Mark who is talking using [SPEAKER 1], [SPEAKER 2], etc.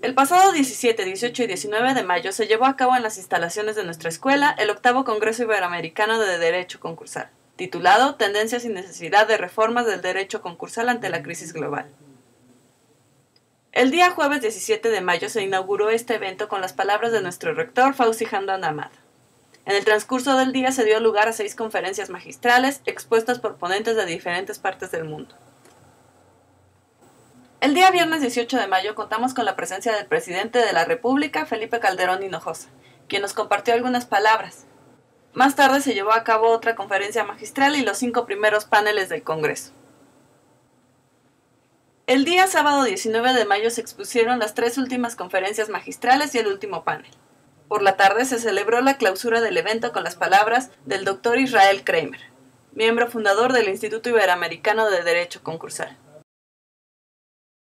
[SPEAKER 1] El pasado 17, 18 y 19 de mayo se llevó a cabo en las instalaciones de nuestra escuela el octavo Congreso Iberoamericano de Derecho Concursal, titulado Tendencias y necesidad de reformas del derecho concursal ante la crisis global. El día jueves 17 de mayo se inauguró este evento con las palabras de nuestro rector Fauci Handan Ahmad. En el transcurso del día se dio lugar a seis conferencias magistrales expuestas por ponentes de diferentes partes del mundo. El día viernes 18 de mayo contamos con la presencia del presidente de la República, Felipe Calderón Hinojosa, quien nos compartió algunas palabras. Más tarde se llevó a cabo otra conferencia magistral y los cinco primeros paneles del Congreso. El día sábado 19 de mayo se expusieron las tres últimas conferencias magistrales y el último panel. Por la tarde se celebró la clausura del evento con las palabras del doctor Israel Kramer, miembro fundador del Instituto Iberoamericano de Derecho Concursal.